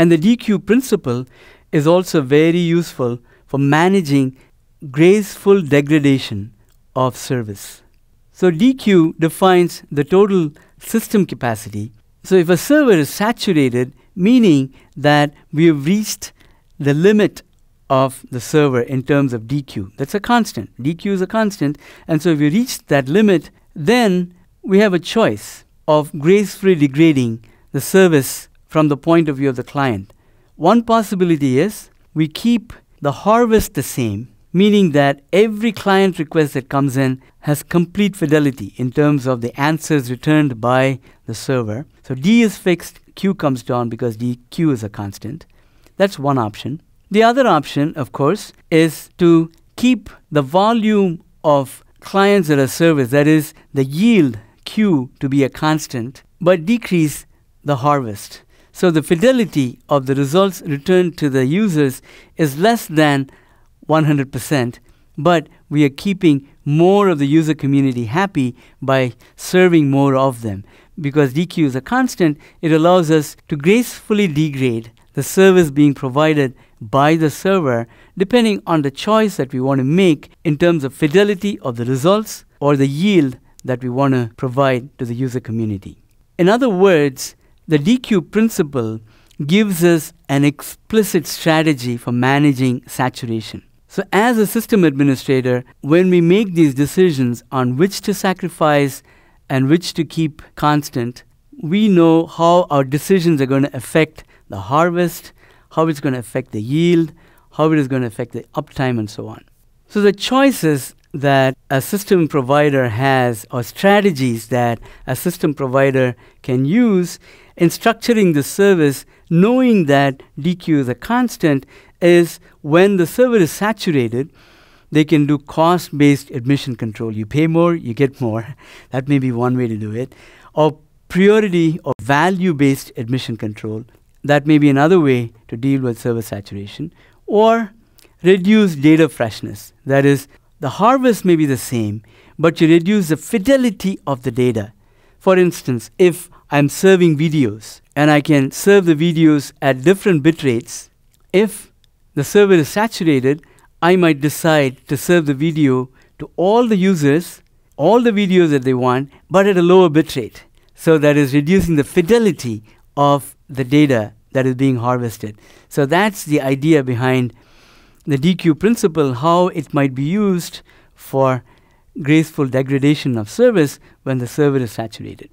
And the DQ principle is also very useful for managing graceful degradation of service. So DQ defines the total system capacity. So if a server is saturated, meaning that we have reached the limit of the server in terms of DQ. That's a constant. DQ is a constant. And so if we reach that limit, then we have a choice of gracefully degrading the service from the point of view of the client. One possibility is we keep the harvest the same, meaning that every client request that comes in has complete fidelity in terms of the answers returned by the server. So D is fixed, Q comes down because DQ is a constant. That's one option. The other option, of course, is to keep the volume of clients that are serviced, that is, the yield Q to be a constant, but decrease the harvest. So the fidelity of the results returned to the users is less than 100%, but we are keeping more of the user community happy by serving more of them. Because DQ is a constant, it allows us to gracefully degrade the service being provided by the server depending on the choice that we want to make in terms of fidelity of the results or the yield that we want to provide to the user community. In other words, the DQ principle gives us an explicit strategy for managing saturation. So, as a system administrator, when we make these decisions on which to sacrifice and which to keep constant, we know how our decisions are going to affect the harvest, how it's going to affect the yield, how it is going to affect the uptime, and so on. So, the choices that a system provider has, or strategies that a system provider can use in structuring the service, knowing that DQ is a constant, is when the server is saturated, they can do cost based admission control. You pay more, you get more. That may be one way to do it. Or priority or value based admission control. That may be another way to deal with server saturation. Or reduce data freshness. That is, the harvest may be the same, but you reduce the fidelity of the data. For instance, if I'm serving videos and I can serve the videos at different bit rates, if the server is saturated, I might decide to serve the video to all the users, all the videos that they want, but at a lower bit rate. So that is reducing the fidelity of the data that is being harvested. So that's the idea behind the DQ principle, how it might be used for graceful degradation of service when the server is saturated.